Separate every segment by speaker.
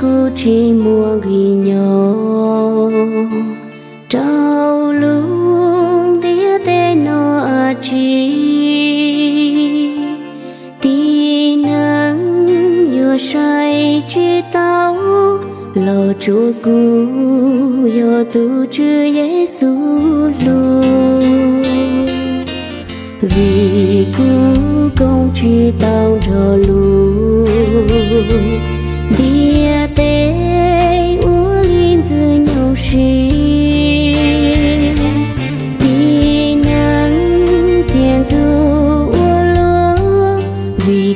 Speaker 1: cô chỉ mua ghi nhỏ trao luôn tía tê nó à chi. Tí nắng yo say chi tao lo chúa cũ yo tu chư Giêsu luôn. Vì cu công chi tao cho luôn. Vì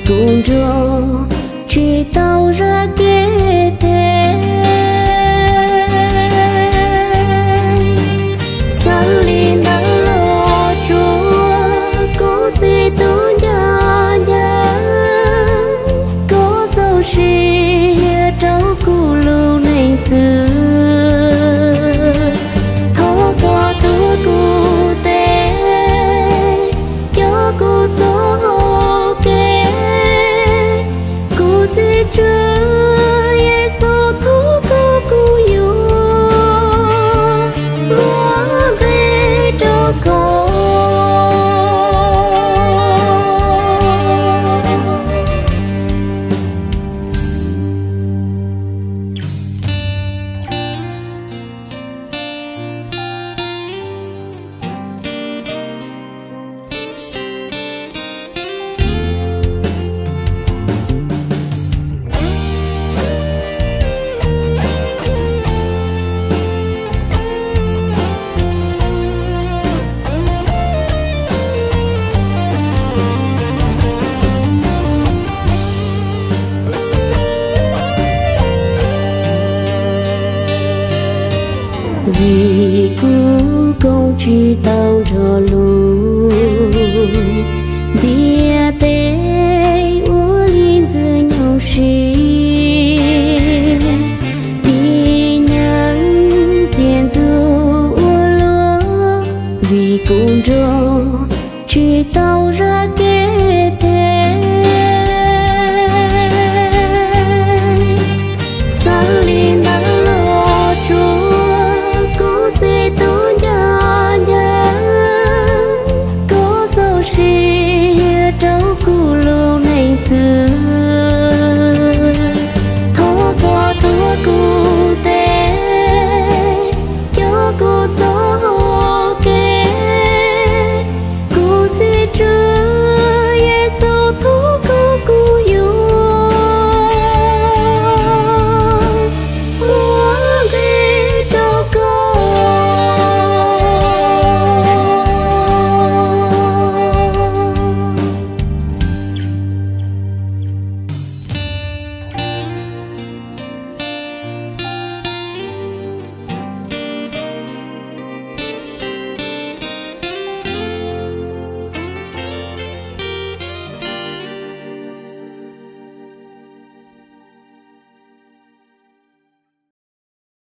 Speaker 1: cùng cho chỉ tao ra vì cứu công truy tao rò lù dia tế úa linh giữa nhau xì. Đi nhắn tiền dù úa lúa vì cũng cho truy tao ra kế tế 照顾